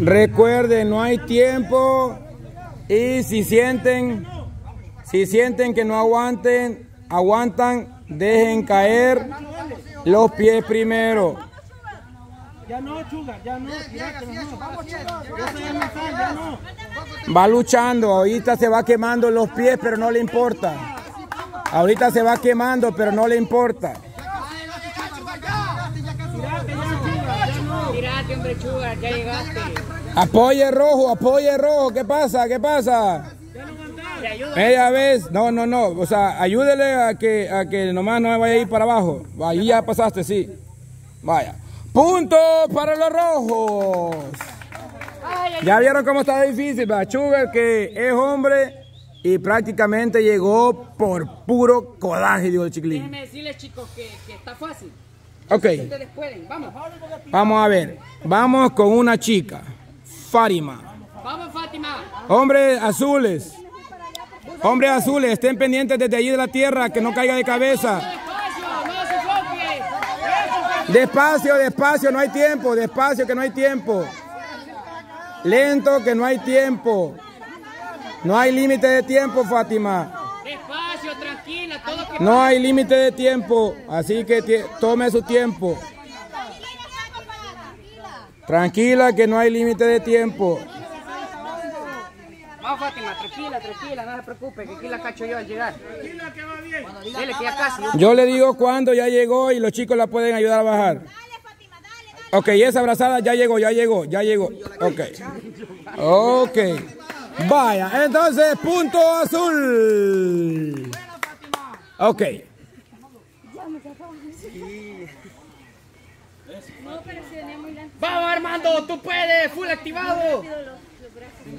Recuerden, no hay tiempo. Y si sienten, si sienten que no aguanten, aguantan, dejen caer los pies primero. Ya no, chuga, ya no. Va luchando, ahorita se va quemando los pies, pero no le importa. Ahorita se va quemando, pero no le importa. Tirate, hombre, chuga, ya llegaste. Apoye rojo, apoye rojo. ¿Qué pasa? ¿Qué pasa? Ella vez, no, no, no. O sea, ayúdele a que, a que nomás no me vaya a ir para abajo. Ahí ya pasaste, sí. Vaya. Punto para los rojos. Ya vieron cómo está difícil. Sugar que es hombre y prácticamente llegó por puro codaje, dijo el chiquilín. Déjenme decirles, chicos, que, que está fácil. Ok, Ustedes pueden, vamos. vamos a ver. Vamos con una chica. Fátima. Vamos, Fátima. Hombres azules. Hombres azules, estén pendientes desde allí de la tierra, que no caiga de cabeza. Despacio, no se enfoque. Despacio, despacio, no hay tiempo. Despacio, que no hay tiempo. Lento, que no hay tiempo. No hay límite de tiempo, Fátima. Despacio, tranquila, todo que No hay límite de tiempo. Así que tome su tiempo. Tranquila, que no hay límite de tiempo. Fátima, tranquila, tranquila, no se preocupe, que aquí la cacho yo al llegar. Dile que ya casi. Yo le digo cuando ya llegó y los chicos la pueden ayudar a bajar. Ok, esa abrazada ya llegó, ya llegó, ya llegó. Ok. Ok. Vaya, entonces punto azul. Ok. Vamos, Armando, tú puedes, full activado.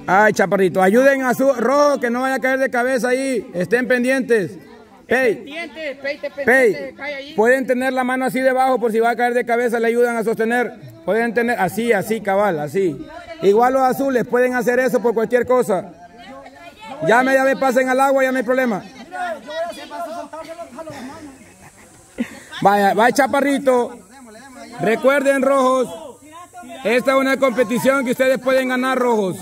Ay, chaparrito, ayuden a su rojo que no vaya a caer de cabeza ahí. Estén pendientes. Pey, pey. Pueden tener la mano así debajo por si va a caer de cabeza, le ayudan a sostener. Pueden tener así, así, cabal, así. Igual los azules pueden hacer eso por cualquier cosa. Ya media vez pasen al agua, ya no hay problema. Vaya, va chaparrito. Recuerden, rojos. Esta es una competición que ustedes pueden ganar, rojos.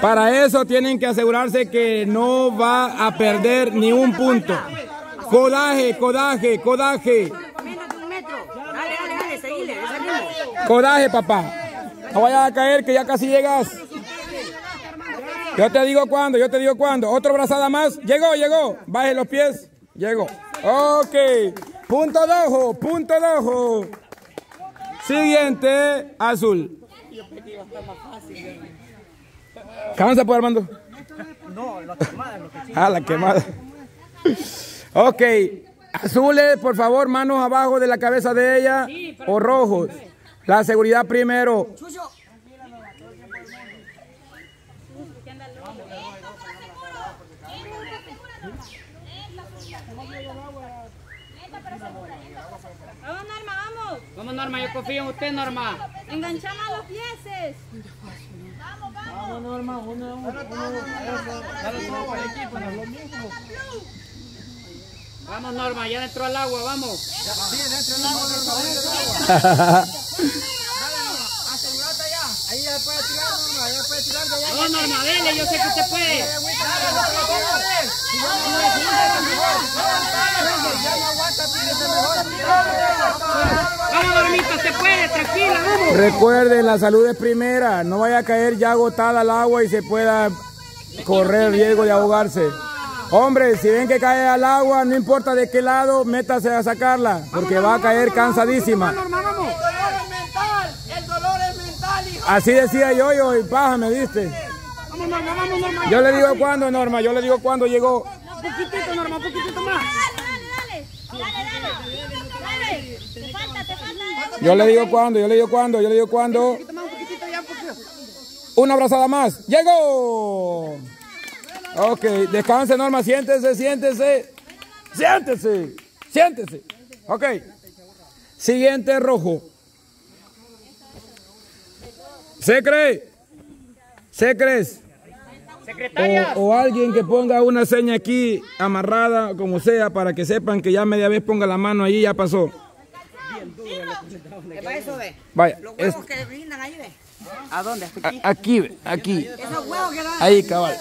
Para eso tienen que asegurarse que no va a perder ni un punto. Codaje, codaje, codaje. De. Codaje, papá. No vayas a caer que ya casi llegas. Yo te digo cuándo, yo te digo cuándo. Otra brazada más. Llegó, llegó. Baje los pies. Llegó. Ok. Punto dojo, punto dojo. Siguiente, azul. ¿Cansa por Armando? No, la quemada lo que Ah, la quemada. Ok. Azules, por favor, manos abajo de la cabeza de ella. O rojos. La seguridad primero. Vamos, Norma, vamos. Vamos, Norma, yo confío en usted, Norma. Enganchamos los pieses. Vamos, Norma, uno, uno, uno. Dale todo al equipo, no es lo mismo. Vamos, Norma, ya entró al agua, vamos. Sí, dentro del agua, Norma, dentro del agua. Asegurate ya. Ahí ya puede tirar, Norma, ya puede tirar de allá. Vamos, Norma, dele, yo sé que usted puede. Vamos, Normita, se puede, tranquila, vamos. Recuerden, la salud es primera. No vaya a caer ya agotada al agua y se pueda correr riesgo de ahogarse. Hombre, si ven que cae al agua, no importa de qué lado, métase a sacarla, porque va a caer cansadísima. Norma, vamos. El dolor es mental, el dolor es mental, hijo. Así decía yo, yo, y paja, me diste. Vamos, Norma, vamos, Norma. Yo le digo cuándo, Norma, yo le digo cuándo llegó. Un poquitito, Norma, un poquitito más. Yo le digo cuándo, yo le digo cuándo, yo le digo cuándo. Una abrazada más. ¡Llegó! Ok, descanse, Norma. Siéntese, siéntese. Siéntese. Siéntese. Ok. Siguiente rojo. ¿Se cree? ¿Se crees? O, o alguien que ponga una seña aquí amarrada, como sea, para que sepan que ya media vez ponga la mano ahí, ya pasó. ¿Qué va eso de? Vaya, Los es- huevos que brindan ahí, ve. ¿A dónde? ¿Hasta aquí? a- aquí, ve, aquí, Esos huevos que dan. ahí, cabal.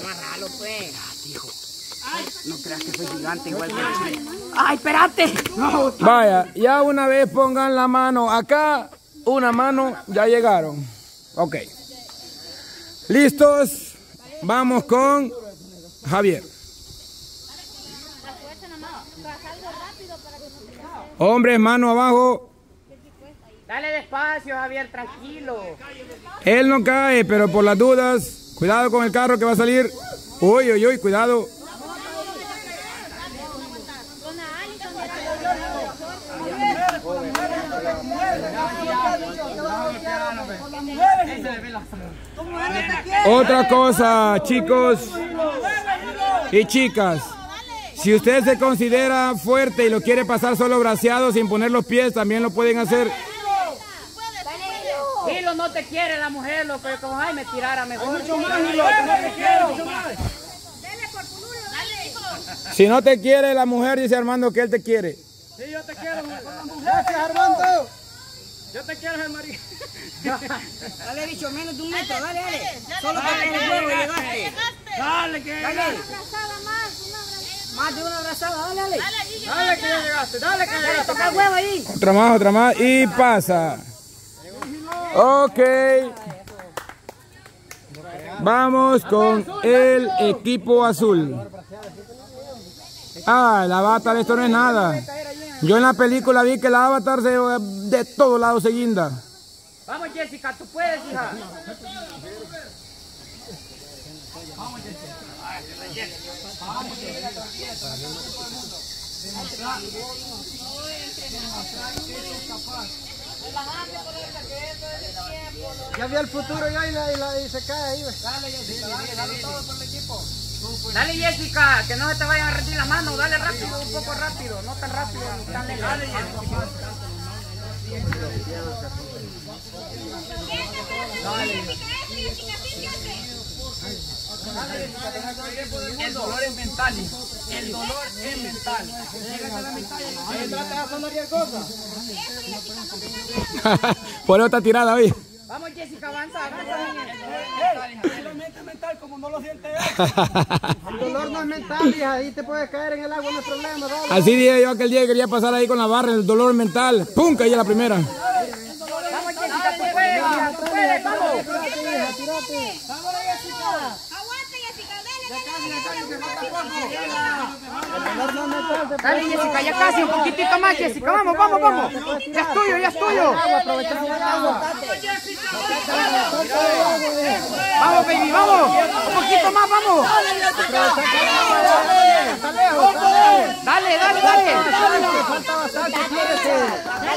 Amarralo, pues. No creas que soy gigante igual que el ¡Ay, espérate! No. Vaya, ya una vez pongan la mano acá, una mano, ya llegaron. Ok. ¿Listos? Vamos con Javier. Hombres, mano abajo. Dale despacio, Javier, tranquilo. Él no cae, pero por las dudas, cuidado con el carro que va a salir. Uy, uy, uy, cuidado. Otra cosa, chicos y chicas. Si usted se considera fuerte y lo quiere pasar solo braceado sin poner los pies, también lo pueden hacer. Hilo no te quiere la mujer, lo que como ay me tirara mejor. Si no te quiere la mujer, dice Armando que él te quiere. Gracias, Armando. Yo te quiero, Germarí. Dale, dicho, menos de un metro, dale, dale. Solo para el huevo llegaste. Dale, que Dale. Más de una abrazada, dale, dale. Dale, que ya llegaste. Dale, que ya llegaste. Toca el huevo ahí. Otra más, otra más y pasa. Ok. Vamos con el equipo azul. Ah, el avatar, esto no es nada. Yo en la película vi que el avatar se de todos lados se guinda. Vamos, Jessica, tú puedes, hija. Ya vi el futuro ya y, la- y la- y se cae ahí. ve. Dale, Jessica, que no se te vayan a rendir la mano. Dale rápido, un poco rápido. No tan rápido ni tan lento. El dolor es mental. El dolor es mental. Por otra tirada, hoy. Vamos, Jessica, avanza, avanza. Mental, como no lo siente él. El dolor no es mental, hija. Ahí te puedes caer en el agua, no es problema. Dale. Así dije yo aquel día que quería pasar ahí con la barra, el dolor mental. ¡Pum! Caí a la primera. Vamos, Jessica, tú puedes, hija, tú puedes, vamos. Aguante, Jessica, dale. Dale, Jessica, ya casi, un poquitito más, Jessica. Vamos, vamos, vamos. Ya es tuyo, ya es tuyo. Vamos, baby, vamos. Un poquito más, vamos. Dale, dale, dale.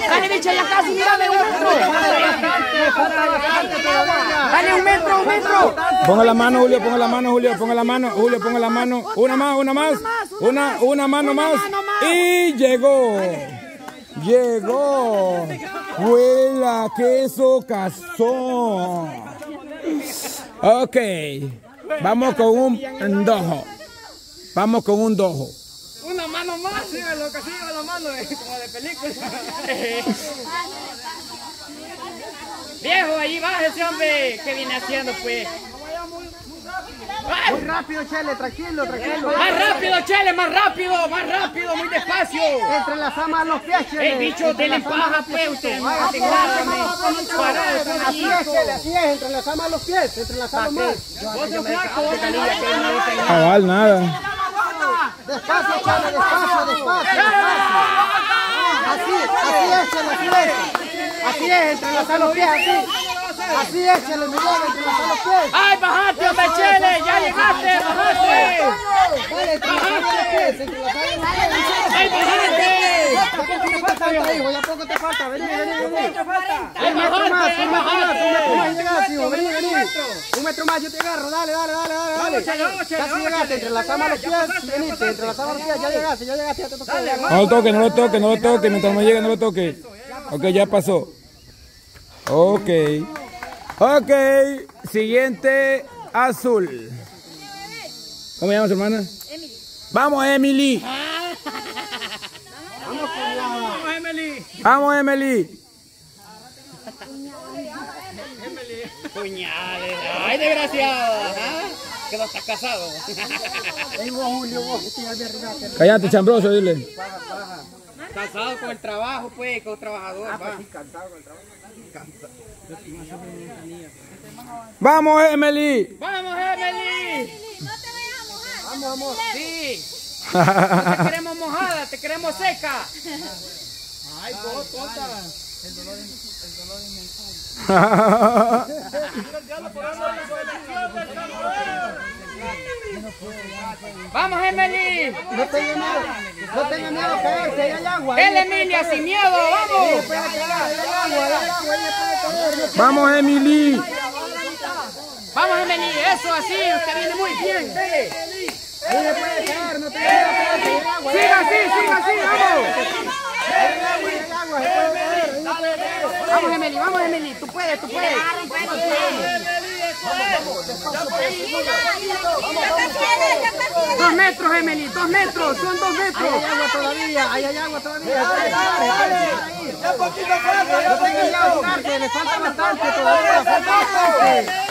Dale, bicha, ya casi, mírale un metro. Dale un metro, un metro. Ponga la mano, Julio, ponga la mano, Julio, ponga la mano, Julio, ponga la mano. Una más, una más. Una, una mano más. Y llegó. Llegó. Huela, queso, cazón. Ok. Vamos con un dojo. Vamos con un dojo. Una mano más, sí, lo que sigue la mano, eh, como de película. Viejo, ahí va ese hombre. ¿Qué viene haciendo, pues? Muy rápido, Chele, tranquilo, tranquilo. Más rápido, Chele, más rápido, más rápido, muy despacio. Entrelazamos a los pies, Chele. El bicho de la empaja, pues, usted. Así es, Chele, así es, entrelazamos a los pies, entrelazamos más. Cabal, nada. Despacio, Chele, despacio, despacio, despacio. Así, así es, Chele, así es. Así es, entrelazar los pies, así. Así es, Chele, mi vida, entrelazar los pies. ¡Ay, bajate, hombre, Chele! ¡Ya llegaste, bajate! Dale, entrelazar los pies, entrelazar los pies. ¡Ay, bajate! Ya poco te falta, hijo, ya poco te falta. Vení, vení, vení. ¡Ay, Un metro más, yo te agarro. Dale, dale, dale, dale. dale. Casi llegaste, entrelazamos los pies. Veniste, entrelazamos los pies. Ya llegaste, ya llegaste, ya te tocó. No lo toque, no lo toque, no lo toque. Mientras no llegue, no lo toque. Ok, ya pasó. Ok. Ok, siguiente azul. ¿Cómo llamas, hermana? Vamos, Emily. Vamos, Emily. Vamos, Emily. Puñales. Ay, desgraciado. ¿ah? Que no estás casado. Cállate, chambroso, dile. Cansado con el trabajo, pues, con trabajador. va. Vamos, Emily. Vamos, Emily. No te vayas a mojar. Vamos, amor. Sí. No te queremos mojada, te queremos seca. Ay, vos, tonta. Vamos, Emily. No tenga miedo. No tenga miedo a caerse. Hay agua. El Emilia sin miedo, vamos. Vamos, Emily. Vamos, Emily. Eso, así. Usted viene muy bien. Dele. Ahí le puede caer, no a. Ahí hay agua. Siga así, siga así, vamos. Ahí ahí ahí. Vamos, Emily, vamos, Emily. Tú puedes, tú puedes. Dos metros, Emily, dos metros. Son dos Ahí metros. hay agua todavía, ahí hay agua todavía. Puede caer, puede caer ahí. No tenga miedo a tirarse, le falta bastante todavía, falta bastante.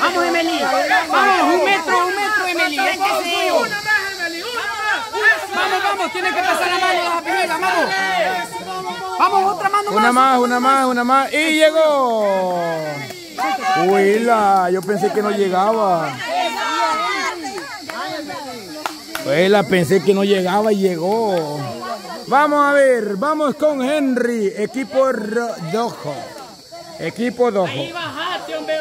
Vamos, Emily. Vamos, un metro, un metro, Emily. Es que sí. Vamos, vamos, tiene que pasar la mano, las apellidas, vamos. Vamos, otra mano Una más. más, una más, una más. Y llegó. Huila, yo pensé que no llegaba. Huila, pensé que no llegaba y llegó. Vamos a ver, vamos con Henry, equipo rojo. Equipo rojo. Bajate, hombre.